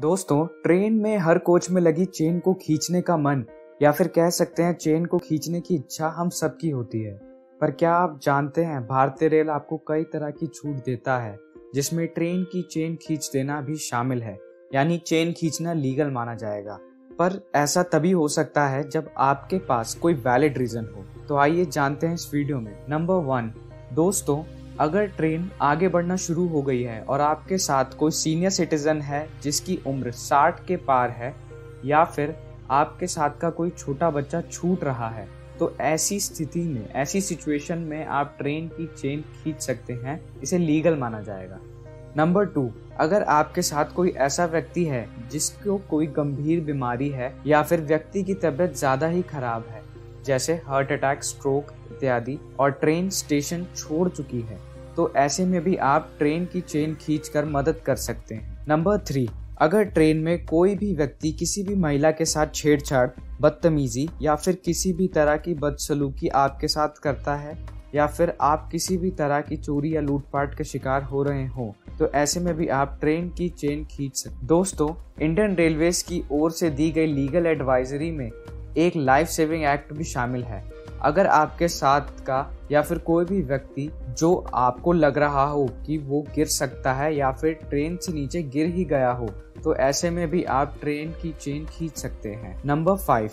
दोस्तों ट्रेन में हर कोच में लगी चेन को खींचने का मन, या फिर कह सकते हैं चेन को खींचने की इच्छा हम सबकी होती है। पर क्या आप जानते हैं, भारतीय रेल आपको कई तरह की छूट देता है, जिसमें ट्रेन की चेन खींच देना भी शामिल है, यानी चेन खींचना लीगल माना जाएगा। पर ऐसा तभी हो सकता है जब आपके पास कोई वैलिड रीजन हो। तो आइए जानते हैं इस वीडियो में। नंबर वन दोस्तों अगर ट्रेन आगे बढ़ना शुरू हो गई है और आपके साथ कोई सीनियर सिटीजन है जिसकी उम्र 60 के पार है, या फिर आपके साथ का कोई छोटा बच्चा छूट रहा है तो ऐसी स्थिति में, ऐसी सिचुएशन में आप ट्रेन की चेन खींच सकते हैं। इसे लीगल माना जाएगा। नंबर टू अगर आपके साथ कोई ऐसा व्यक्ति है जिसको कोई गंभीर बीमारी है या फिर व्यक्ति की तबीयत ज़्यादा ही खराब है, जैसे हार्ट अटैक स्ट्रोक इत्यादि और ट्रेन स्टेशन छोड़ चुकी है। तो ऐसे में भी आप ट्रेन की चेन खींच कर मदद कर सकते हैं। नंबर थ्री अगर ट्रेन में कोई भी व्यक्ति किसी भी महिला के साथ छेड़छाड़, बदतमीजी या फिर किसी भी तरह की बदसलूकी आपके साथ करता है, या फिर आप किसी भी तरह की चोरी या लूटपाट के शिकार हो रहे हो तो ऐसे में भी आप ट्रेन की चेन खींच सकते दोस्तों इंडियन रेलवेज की ओर से दी गई लीगल एडवाइजरी में एक लाइफ सेविंग एक्ट भी शामिल है। अगर आपके साथ का या फिर कोई भी व्यक्ति जो आपको लग रहा हो कि वो गिर सकता है या फिर ट्रेन से नीचे गिर ही गया हो तो ऐसे में भी आप ट्रेन की चेन खींच सकते हैं। नंबर फाइव,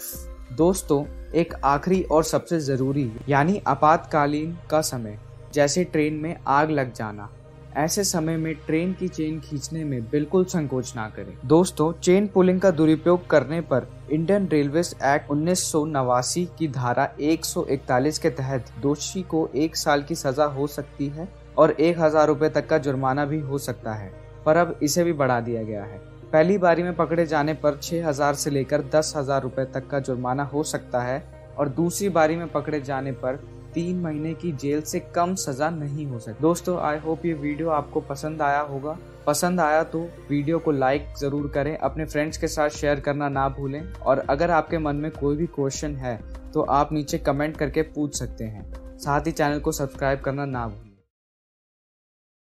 दोस्तों, एक आखिरी और सबसे ज़रूरी, यानी आपातकालीन का समय, जैसे ट्रेन में आग लग जाना। ऐसे समय में ट्रेन की चेन खींचने में बिल्कुल संकोच ना करें। दोस्तों चेन पुलिंग का दुरुपयोग करने पर इंडियन रेलवे एक्ट उन्नीस सौ नवासी की धारा 141 के तहत दोषी को एक साल की सजा हो सकती है और एक हज़ार रूपए तक का जुर्माना भी हो सकता है, पर अब इसे भी बढ़ा दिया गया है। पहली बारी में पकड़े जाने पर छह हज़ार से लेकर दस हज़ार रूपए तक का जुर्माना हो सकता है और दूसरी बारी में पकड़े जाने पर तीन महीने की जेल से कम सजा नहीं हो सकती। दोस्तों आई होप ये वीडियो आपको पसंद आया होगा। पसंद आया तो वीडियो को लाइक ज़रूर करें, अपने फ्रेंड्स के साथ शेयर करना ना भूलें। और अगर आपके मन में कोई भी क्वेश्चन है तो आप नीचे कमेंट करके पूछ सकते हैं। साथ ही चैनल को सब्सक्राइब करना ना भूलें।